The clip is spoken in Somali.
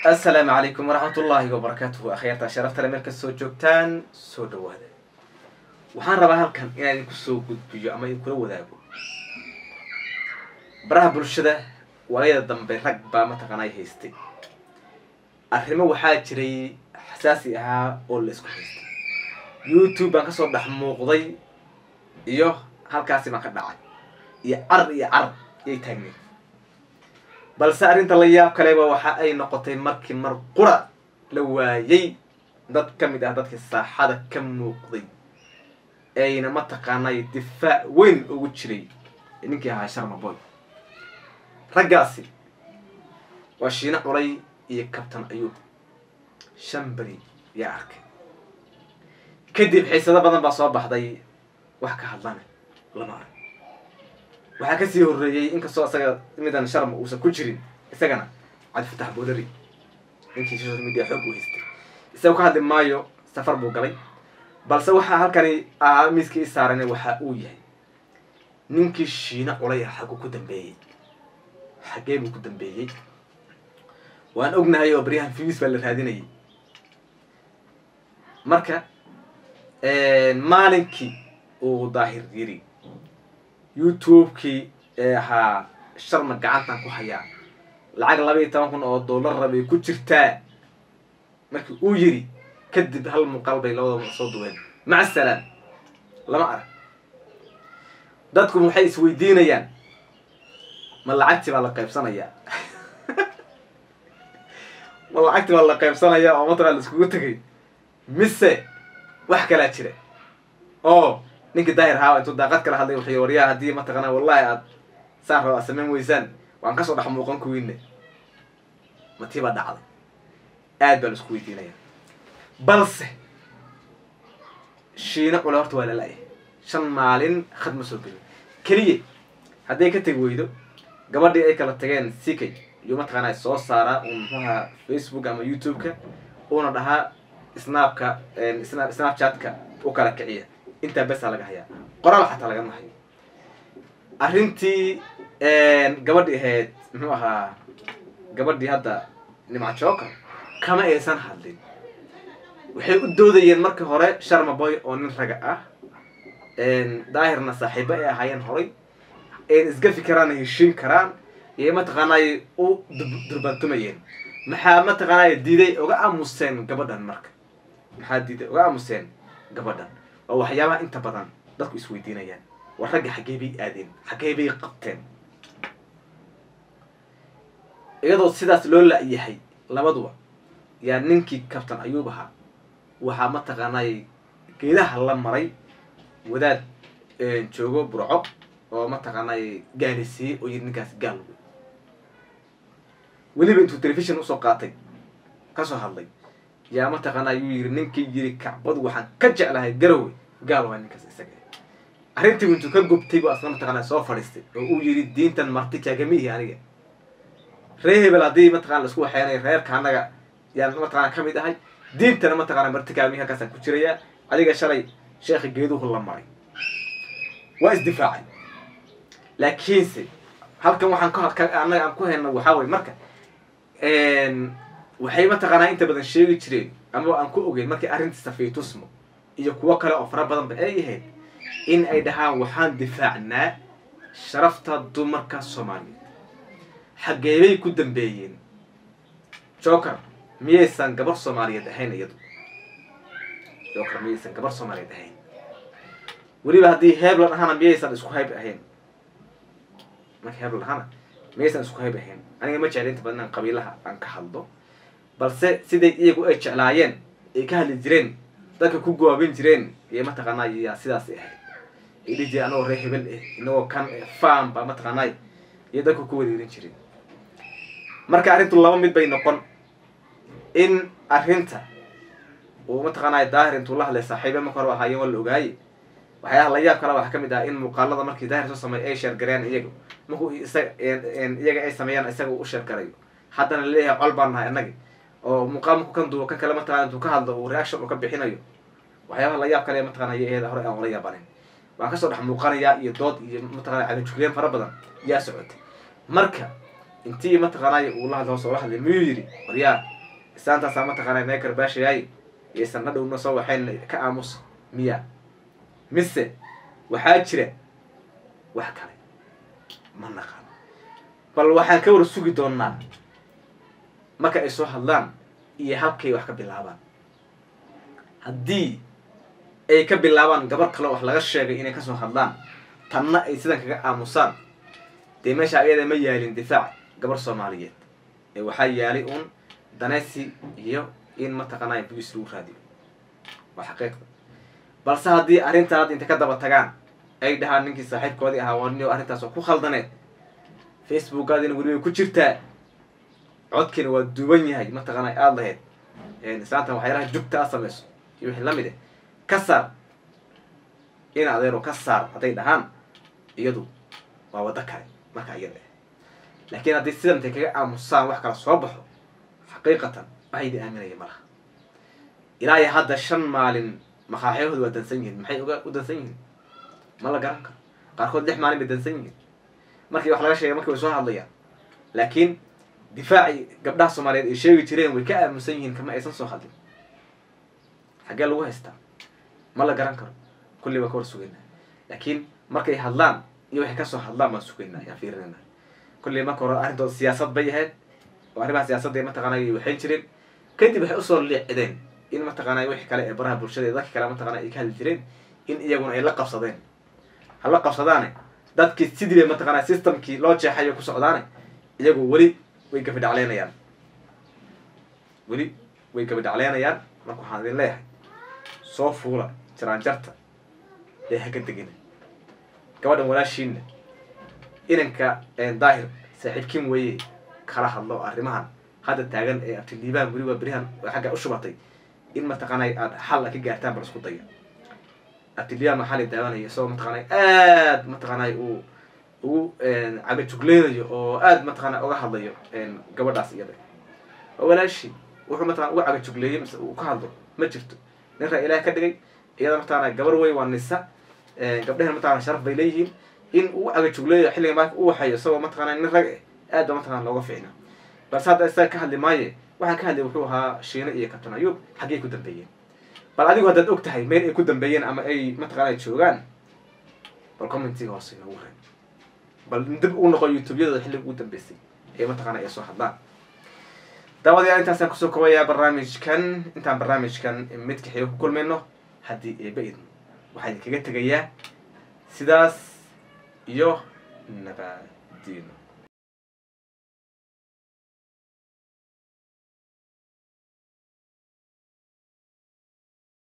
assalaamu calaykum waraxmatullaahi wabarakaatuhu akhyaarta sharafta le meel kastoo joogtaan soo dhawaada. Waxaan rabaa halkan inaan idinku soo gudbiyo ama idinkula wadaago. Baraha bulshada waayada dambe rag baa mataqaanay haystay. Arrimo waxaa jiray xasaasi ahaa oo la haystay. Youtube baan ka soo dhex muuqday iyo halkaasi baan ka dhacay. Iyo car iyo car yay taagneed balse arrinta la yaab kaleba waxa ay noqotay markii mar qura la waayay dad ka mid ah dadkii saaxada ka muuqday ayna mataqaanay difaac weyn ugu jiray ninkii ahaa sharmaboy raggaasi waa shiine culay iyo kabtan ayuub shan beri yaa arkay. Kadib xiisado badan baa soo baxday wax ka hadlana lama arag waxaa ka sii horreeyey inkastoo isaga midan sharma uusan ku jirin isagana cabdifatax boodari ninkii social media xoog u haystay. Isaga ka hadli maayo safar buu galay. Balse waxaa halkani aa miiska i saaran waxa uu yahay. Ninkii shiine culay ah xaguu ku dambeeyey xaggee buu ku dambeeyey waan ognahay oo baryahan fiis baa la raadinayay. Marka maalinkii uu daahir yiri youtube-kii ahaa sharma gacantan ku hayaa lacag laba iyo toban kun oo dollar rabay ku jirtaa markii uu yiri kadib hal muuqaal bay labadaba soo duween. Maca salaam lama arag. Dadku waxay isweydiinayaan ma lacagti baa la qaybsanayaa? Ma lacagti baa la qaybsanayaa oo mataqaa la iskugu tegay mise wax kalaa jira? Oo ninkii daahir haaba intuu daaqad kala hadlay wuxuu waryaa haddii mataqaana wallahi aad saan raba samayn weysaan waan ka soo dhex muuqan kuwiine ma tii baa dhacday. Aad baa la isku weydiinaya balse shiine cule horta waa lala-yahay shan maalin khad ma soo gelin. Keliya hadday ka tegi weydo gabadhii ay kala tageen sikay iyo mataqaana soo saaraa un muxuaha facebook ama youtube-ka uuna dhahaa snapka snapchatka u kala kiciya intaa besaa laga hayaa. Qoraal xataa lagama hayo arrintii gabadhi ahayd muxuu ahaa gabadhii hadda nimca joker kama aysan hadlin. Waxay u doodayeen markii hore sharma boy oo nin raga ah. Daahirna saaxiibo ay ahaayeen horay n isga fikiraan heshiin karaan iyo mataqaanay u durbantumayeen. Maxaa mataqaanay diiday uga aamuseen gabadhan marka? Maxaa diiday uga aamuseen gabadhan waa waxyaabaha inta badan dadku isweydiinayaan. War ragga xaggee bay aadeen xaggee bay qabteen. Iyadoo sidaas loo la-yahay labaduba yaa ninkii kabtan ayuub ahaa waxaa mataqaanay geedaha la maray wadaad joogo burco oo mataqaanay gaalisiiyey oo yiri ninkaas gaal. Weliba intuu telefishon u soo qaatay ka soo hadlay yaa mataqaana yuu yiri ninkii yiri kacbadu waxaan ka jeclahay garowe gaal waa ninkaas isaga. Arrintii intuu ka gubtay buu asna mataqaana soo fadhiistay. Oo uu yiri diintan marti kaagamiihi aniga. Ree hebel haddii mataqana la isku waxeenay reerka annaga yaan mataqana ka mid ahay. Diintana mataqana marti kaagamihi halkaasaan ku jirayaa. Adiga shalay sheekha geeduhu la maray. Waa isdifaacay. Laakiinse halkan waxaan ka annaga aan ku hayna waxaa weye marka waxay mataqaanaa inta badan sheegi jireen ama aan ku ogeyn markii arrintii safiitusmo iyo kuwo kale oo fara badanba ay ahayd in ay dhahaan waxaan difaacnaa sharafta dumarka soomaaliyeed. Xageebay ku dambeeyeen. Joker miyaysan gabar soomaaliyeed ahayn iyadu. Joker miyaysan gabar soomaaliyeed ahayn. Weliba haddii heeblan ahana miyaysan isku hayb ahayn. Marka heeblan ahana miyaysan isku hayb ahayn. Aniga ma jecla inta badan inaan qabiilaha aan ka hadlo balse siday iyagu ay jeclaayeen ay ka hadli jireen dadka ku goobin jireen iyo mataqaanaa yaa sidaas ahayd ay dhihi jireen anagoo ree hebel eh inagoo kan farm baa mataqaanay iyo dadka ku wareerin jireen marka arrintu laba mid bay noqon. In arrinta uu mataqaanay daahir intuu la hadlay saaxiibe marka hore ahaayeen waa la ogaaye? Waxyaalaha la yaab kala waxaa ka mid ah in muuqaalada markii daahir soo sameey ay sheergareeyaan iyaga markuu iyaga ay sameeyaan isaga u sheergarayo haddana la leeyahay col baan nahay annagi oo muuqaal marku kan duubo kan kale mataqana intuu ka hadlo uu reaction uu ka bixinayo. Waxyaabaha la yaab kale mataqana iyo eeda hore aan ula yaabanin. Waan ka soo dhex muuqanayaa iyo dood iyo mataqana cadanjugleen fara badan yaa socotay marka intii mataqaanay uu la hadla hoos oola hadlay miyuu yidhi waryaa islaantaasaa mataqaanay mee karbaashayaay iyaysan hadhowna soo waxayn ka aamusa miya mise waxaa jira wax kale. Ma naqaan. Bal waxaan ka war sugi doonaa marka ay soo hadlaan iyo habkay wax ka bilaabaan haddii ay ka bilaabaan gabar kale wax laga sheegay inay ka soo hadlaan tanna ay sidan kaga aamusaan. Dee meesha ayada ma yaalin difaac gabar soomaaliyeed ee waxaa yaalay uun danaysi iyo in mataqaanaa buis lagu raadiyo. Waa xaqiiqda balse haddii arrintan hadda intay ka daba tagaan ay dhahaan ninkii saaxiibkoodii ahaa wanio arrintaas oo ku khaldaneed. Facebookaadina weli way ku jirtaa codkiina waa duuban yahay mataqaanaa aada lahayd. Islaantan waxyaalaha jugta a samayso. Iyo wixii la mid eh. Ka saar. In adeero ka saar hadday dhahaan iyadu waa waddo kale marka iyada ah laakiin haddii intay kaga aamusaan wax kala soo baxo xaqiiqatan idin aaminaya malaha ilaa hadda shan maalin makaaxyahooda waa dansan yihiin. Maxay u dansan yihiin? Ma la garan karo. Qaarkood lix maalin bay dansan yihiin. Markii wax laga sheegay markii way soo hadlayaan. Laakiin difaacii gabdhaha soomaaliyeed ay sheegi jireen way ka aaminsan yihiin kama aysan soo hadlin xaggee lagu haystaa ma la garan karo kulli baan ka war sugaynaa laakiin markay hadlaan iyo waxay ka soo hadlaan baan sugaynaa ayaan fiirinayna kulli marka hore arrintooda siyaasad bay ahayd oo arrimaha siyaasadda mataqaanaa ay waxayn jireen kadib waxay u soo liicdeen in mataqaanaa wixii kale ee baraha bulshada ee dadka kale mataqaanaa ay ka hadli jireen in iyaguna ay la qabsadeen ha la qabsadaane dadkii sidii bay mataqaanaa systemkii loo jeexayo ku socdaane iyagu weli way gabidhacleynayaan weli way gabidhacleynayaan marka waxaan idin leeyahay. Soo fuula jaraanjarta ee haka degina gabadhan walaashiina inanka daahir saaxiibkiin weeye. Kala hadlo arrimahan. Hadda taagan ee abtiliibaan weliba berihan xagga u shubatay. In mataqaanay aada xal ka gaartaan bal isku daya abtiliibaan maxaa la daawanaya isagoo mataqaanay aad mataqaanay uu ugu cagajuglaynayo oo aad mataqaana uga hadlayo gabadhaas iyada. Waa walaashi wuxuu mataqana uga cagajugleeyey mise uu ka hadlo ma jirto. Nin raa ilaah ka dhigay iyada mataqaana gabar wey waa nisa gabdhehen mataqana sharaf bay leeyihiin. In uu cagajugleeyo xilliga maaka u waxayo isagoo mataqana nin rag eh aad ba mataqana looga fiicna. Balse hadda isaga ka hadli maaye waxaan ka hadlay wuxuu ahaa shiine iyo kabtan ayuub xaggey ku dambeeyeen. Bal adigu haddaad og tahay meel ay ku dambeeyeen ama ay mataqana joogaan bal commentiga hoose inoogu reeb bal dib u noqo youtube-yadooda xilliga ugu dambeysay ee mataqana ay soo hadlaan daawadayaal intaasaan ku soo kobayaa barnaamijkan. Intaan barnaamijkan midka xiga ku kulmayno haddii eeba idmo waxaan idinkaga tegayaa sidaas iyo nabadiino